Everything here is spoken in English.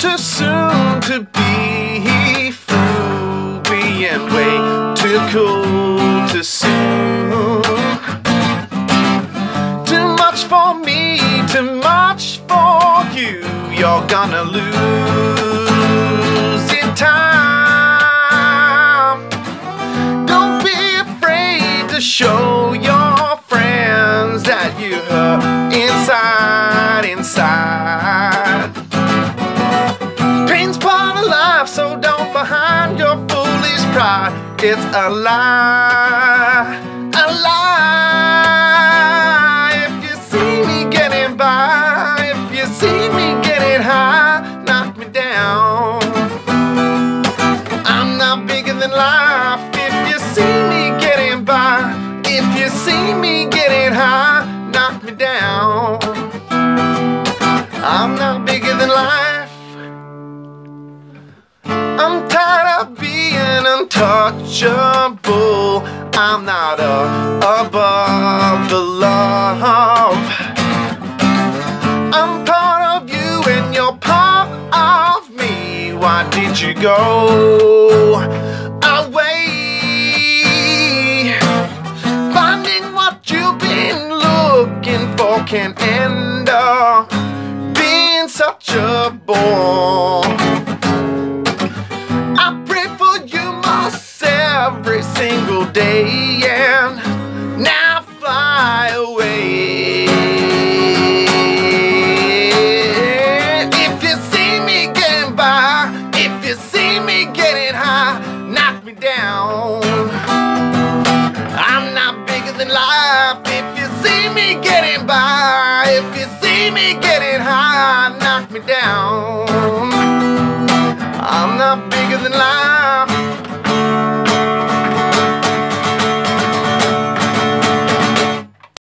too soon to be through being way too cool to soon. Too much for me, too much for you. You're gonna lose in time. Don't be afraid to show your friends that you hurt inside, inside. Don't your foolish pride. It's a lie, a lie. If you see me getting by, if you see me getting high, knock me down. I'm not bigger than life. If you see me getting by, if you see me getting high, knock me down. I'm not bigger than life. I'm tired of being untouchable. I'm not above the love. I'm part of you and you're part of me. Why did you go away? Finding what you've been looking for can end up being such a bore. Single day and now fly away. If you see me getting by, if you see me getting high, knock me down. I'm not bigger than life. If you see me getting by, if you see me getting high, knock me down. I'm not bigger than life.